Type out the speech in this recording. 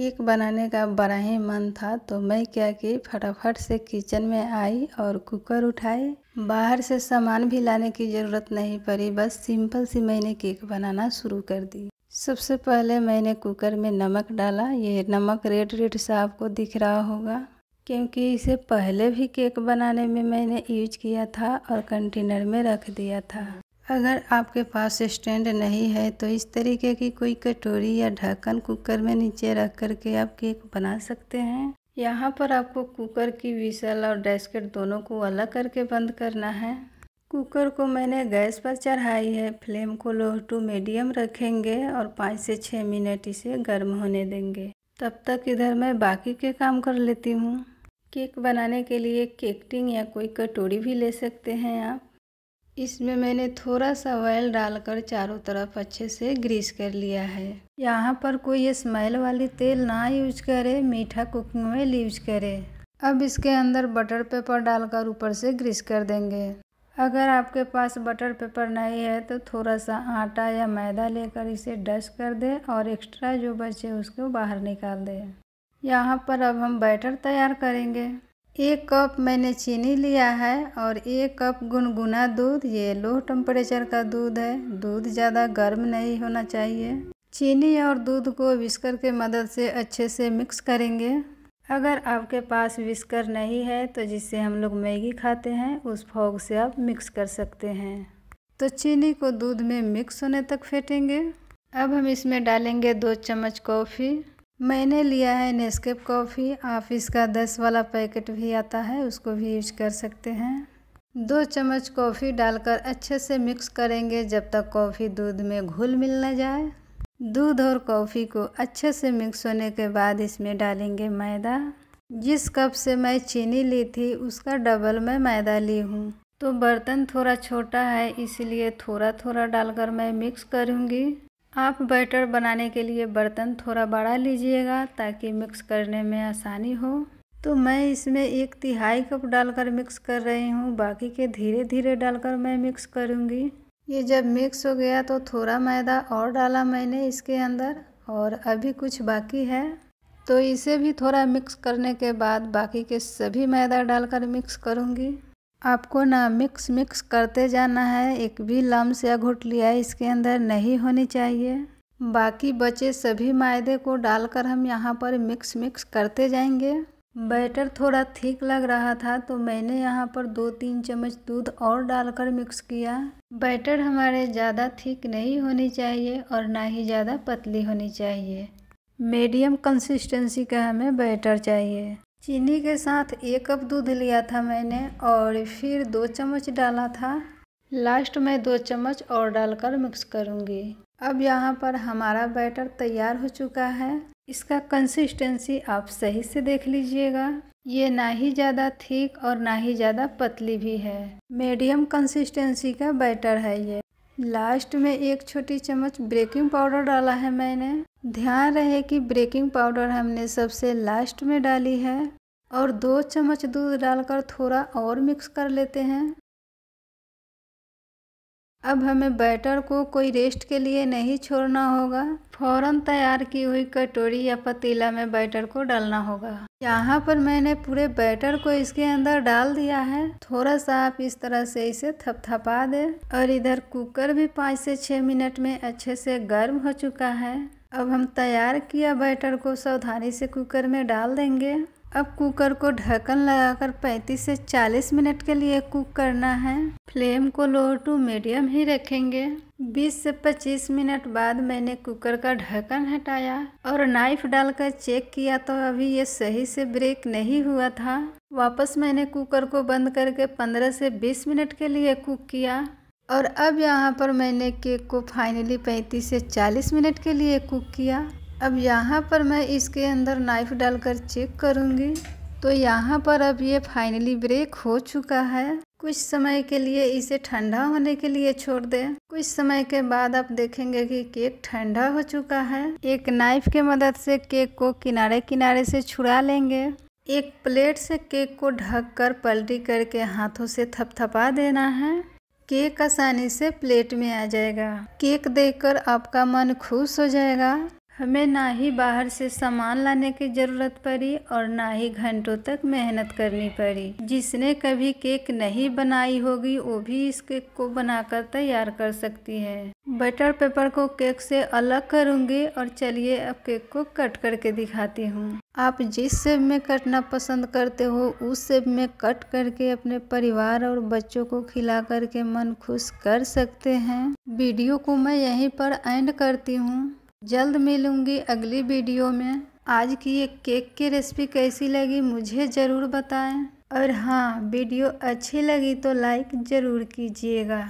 Cake बनाने का बड़ा ही मन था तो मैं क्या की फटाफट से किचन में आई और कुकर उठाई बाहर से सामान भी लाने की ज़रूरत नहीं पड़ी, बस सिंपल सी मैंने केक बनाना शुरू कर दी। सबसे पहले मैंने कुकर में नमक डाला। ये नमक रेड रेड सा आपको दिख रहा होगा, क्योंकि इसे पहले भी केक बनाने में मैंने यूज़ किया था और कंटेनर में रख दिया था। अगर आपके पास स्टैंड नहीं है तो इस तरीके की कोई कटोरी या ढक्कन कुकर में नीचे रख कर के आप केक बना सकते हैं। यहाँ पर आपको कुकर की विसल और डेस्केट दोनों को अलग करके बंद करना है। कुकर को मैंने गैस पर चढ़ाई है। फ्लेम को लो टू मीडियम रखेंगे और पाँच से छः मिनट इसे गर्म होने देंगे। तब तक इधर मैं बाकी के काम कर लेती हूँ। केक बनाने के लिए केकटिंग या कोई कटोरी भी ले सकते हैं आप। इसमें मैंने थोड़ा सा ऑयल डालकर चारों तरफ़ अच्छे से ग्रीस कर लिया है। यहाँ पर कोई स्मेल वाली तेल ना यूज़ करे, मीठा कुकिंग ऑयल यूज़ करे। अब इसके अंदर बटर पेपर डालकर ऊपर से ग्रीस कर देंगे। अगर आपके पास बटर पेपर नहीं है तो थोड़ा सा आटा या मैदा लेकर इसे डस्ट कर दे और एक्स्ट्रा जो बचे उसको बाहर निकाल दे। यहाँ पर अब हम बैटर तैयार करेंगे। एक कप मैंने चीनी लिया है और एक कप गुनगुना दूध। ये लो टेम्परेचर का दूध है। दूध ज़्यादा गर्म नहीं होना चाहिए। चीनी और दूध को विस्कर के मदद से अच्छे से मिक्स करेंगे। अगर आपके पास विस्कर नहीं है तो जिससे हम लोग मैगी खाते हैं, उस फोग से आप मिक्स कर सकते हैं। तो चीनी को दूध में मिक्स होने तक फेंटेंगे। अब हम इसमें डालेंगे दो चम्मच कॉफ़ी मैंने लिया है नेस्केप कॉफ़ी। आप इसका दस वाला पैकेट भी आता है, उसको भी यूज़ कर सकते हैं। दो चम्मच कॉफ़ी डालकर अच्छे से मिक्स करेंगे जब तक कॉफ़ी दूध में घुल मिल न जाए। दूध और कॉफ़ी को अच्छे से मिक्स होने के बाद इसमें डालेंगे मैदा। जिस कप से मैं चीनी ली थी, उसका डबल मैं मैदा ली हूँ। तो बर्तन थोड़ा छोटा है, इसलिए थोड़ा थोड़ा डालकर मैं मिक्स करूँगी। आप बैटर बनाने के लिए बर्तन थोड़ा बड़ा लीजिएगा ताकि मिक्स करने में आसानी हो। तो मैं इसमें एक तिहाई कप डालकर मिक्स कर रही हूँ, बाकी के धीरे धीरे डालकर मैं मिक्स करूँगी। ये जब मिक्स हो गया तो थोड़ा मैदा और डाला मैंने इसके अंदर और अभी कुछ बाकी है। तो इसे भी थोड़ा मिक्स करने के बाद बाकी के सभी मैदा डालकर मिक्स करूँगी। आपको ना मिक्स मिक्स करते जाना है, एक भी लम्स या घुटलिया इसके अंदर नहीं होनी चाहिए। बाकी बचे सभी मायदे को डालकर हम यहाँ पर मिक्स मिक्स करते जाएँगे। बैटर थोड़ा ठीक लग रहा था तो मैंने यहाँ पर दो तीन चम्मच दूध और डालकर मिक्स किया। बैटर हमारे ज़्यादा ठीक नहीं होनी चाहिए और ना ही ज़्यादा पतली होनी चाहिए। मीडियम कंसिस्टेंसी का हमें बैटर चाहिए। चीनी के साथ एक कप दूध लिया था मैंने और फिर दो चम्मच डाला था। लास्ट में दो चम्मच और डालकर मिक्स करूँगी। अब यहाँ पर हमारा बैटर तैयार हो चुका है। इसका कंसिस्टेंसी आप सही से देख लीजिएगा। ये ना ही ज़्यादा थिक और ना ही ज़्यादा पतली भी है। मीडियम कंसिस्टेंसी का बैटर है ये। लास्ट में एक छोटी चम्मच बेकिंग पाउडर डाला है मैंने। ध्यान रहे कि बेकिंग पाउडर हमने सबसे लास्ट में डाली है और दो चम्मच दूध डालकर थोड़ा और मिक्स कर लेते हैं। अब हमें बैटर को कोई रेस्ट के लिए नहीं छोड़ना होगा। फ़ौरन तैयार की हुई कटोरी या पतीला में बैटर को डालना होगा। यहाँ पर मैंने पूरे बैटर को इसके अंदर डाल दिया है। थोड़ा सा आप इस तरह से इसे थपथपा दें और इधर कुकर भी पाँच से छः मिनट में अच्छे से गर्म हो चुका है। अब हम तैयार किया बैटर को सावधानी से कुकर में डाल देंगे। अब कुकर को ढक्कन लगाकर 35 से 40 मिनट के लिए कुक करना है। फ्लेम को लो टू मीडियम ही रखेंगे। 20 से 25 मिनट बाद मैंने कुकर का ढक्कन हटाया और नाइफ डालकर चेक किया तो अभी ये सही से ब्रेक नहीं हुआ था। वापस मैंने कुकर को बंद करके 15 से 20 मिनट के लिए कुक किया और अब यहाँ पर मैंने केक को फाइनली 35 से 40 मिनट के लिए कुक किया। अब यहाँ पर मैं इसके अंदर नाइफ डालकर चेक करूँगी। तो यहाँ पर अब ये फाइनली ब्रेक हो चुका है। कुछ समय के लिए इसे ठंडा होने के लिए छोड़ दें। कुछ समय के बाद आप देखेंगे कि केक ठंडा हो चुका है। एक नाइफ के मदद से केक को किनारे किनारे से छुड़ा लेंगे। एक प्लेट से केक को ढककर पलटी करके हाथों से थपथपा देना है। केक आसानी से प्लेट में आ जाएगा। केक देखकर आपका मन खुश हो जाएगा। हमें ना ही बाहर से सामान लाने की ज़रूरत पड़ी और ना ही घंटों तक मेहनत करनी पड़ी। जिसने कभी केक नहीं बनाई होगी, वो भी इस केक को बनाकर तैयार कर सकती है। बटर पेपर को केक से अलग करूँगी और चलिए अब केक को कट करके दिखाती हूँ। आप जिस शेप में कटना पसंद करते हो, उस शेप में कट करके अपने परिवार और बच्चों को खिला करके मन खुश कर सकते हैं। वीडियो को मैं यहीं पर एंड करती हूँ। जल्द मिलूँगी अगली वीडियो में। आज की ये केक की रेसिपी कैसी लगी मुझे ज़रूर बताएँ। और हाँ वीडियो अच्छी लगी तो लाइक ज़रूर कीजिएगा।